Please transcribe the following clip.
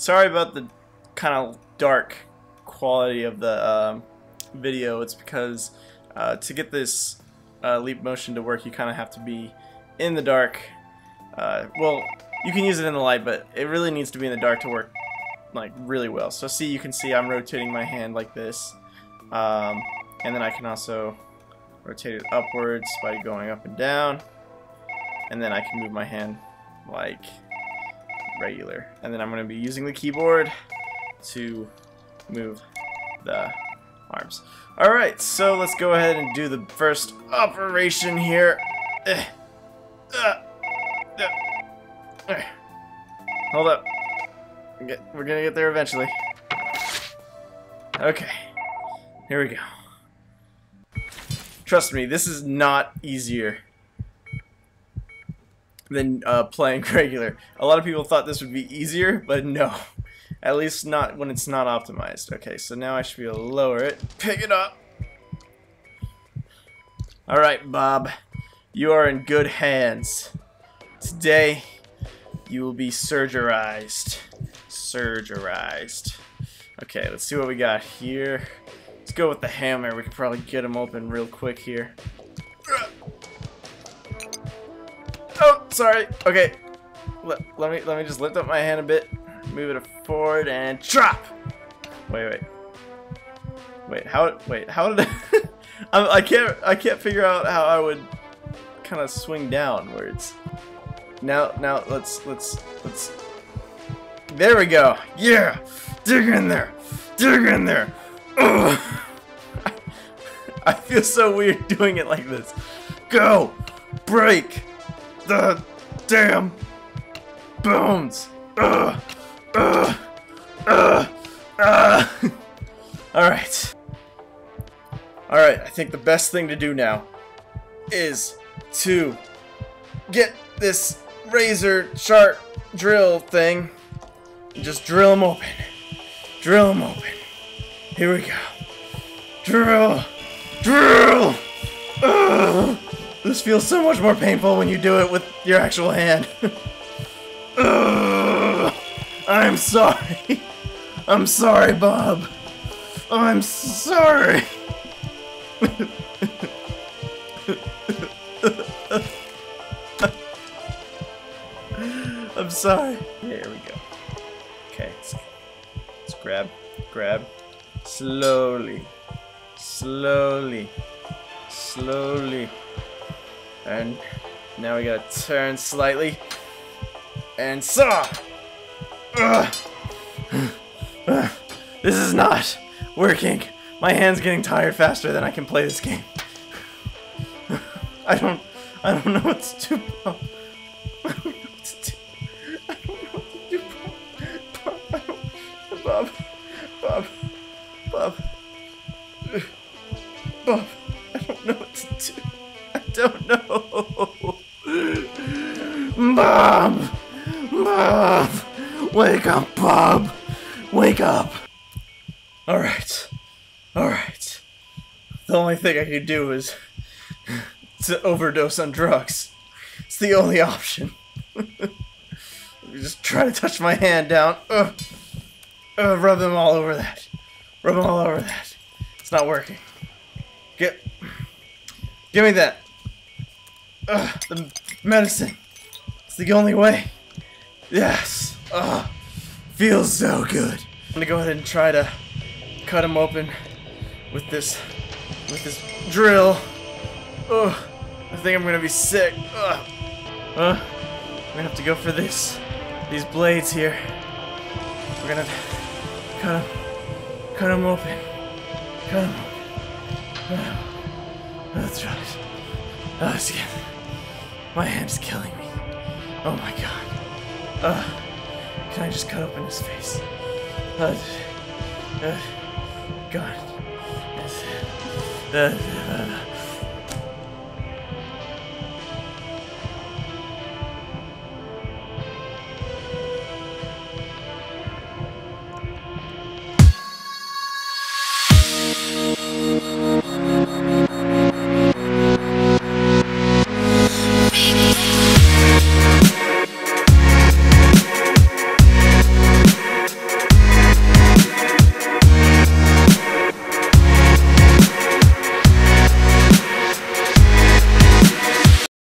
sorry about the kind of dark quality of the um, video. It's because uh, to get this uh, leap motion to work, you kind of have to be in the dark. Uh, well, you can use it in the light, but it really needs to be in the dark to work like really well. So see, you can see I'm rotating my hand like this, um, and then I can also rotate it upwards by going up and down, and then I can move my hand like regular. And then I'm going to be using the keyboard to move the arms. Alright, so let's go ahead and do the first operation here. Uh, uh, uh, Hold up. We're gonna get there eventually. Okay. Here we go. Trust me, this is not easier than uh, playing regular. A lot of people thought this would be easier, but no. At least not when it's not optimized. Okay, so now I should be able to lower it. Pick it up. Alright, Bob. You are in good hands. Today, you will be surgerized. Surgerized. Okay, let's see what we got here. Let's go with the hammer. We can probably get him open real quick here. Sorry. Okay. Let, let me let me just lift up my hand a bit. Move it forward and drop. Wait, wait. Wait, how wait, how did I I can't I can't figure out how I would kind of swing downwards. Now now let's let's let's There we go. Yeah. Dig in there. Dig in there. Ugh. I feel so weird doing it like this. Go. Break the damn bones. Uh, uh, uh, Ugh. Ugh. Ugh. Ugh. Alright. Alright, I think the best thing to do now is to get this razor sharp drill thing and just drill them open. Drill them open. Here we go. Drill. Drill. Ugh. This feels so much more painful when you do it with your actual hand. Ugh. I'm sorry. I'm sorry, Bob. I'm sorry. I'm sorry. There we go. Okay, let's, let's grab, grab, slowly, slowly, slowly. And now we gotta turn slightly. And saw! Ugh. This is not working. My hand's getting tired faster than I can play this game. I don't I don't know what to do. Don't know. Bob! Bob! Wake up, Bob! Wake up! Alright. Alright. The only thing I could do is to overdose on drugs. It's the only option. Just try to touch my hand down. Ugh, rub them all over that. Rub them all over that. It's not working. Get. Give me that. Ugh, the medicine. It's the only way. Yes. Ugh. Feels so good. I'm gonna go ahead and try to cut him open with this with this drill. Ugh. I think I'm gonna be sick. Ugh. Uh, I'm gonna have to go for this. These blades here. We're gonna cut him. Cut him open. Cut him open. Uh, that's right. Oh, getting, my hand's killing me. Oh my god. Uh, can I just cut open his face? Uh, uh, God. Yes. Uh, uh,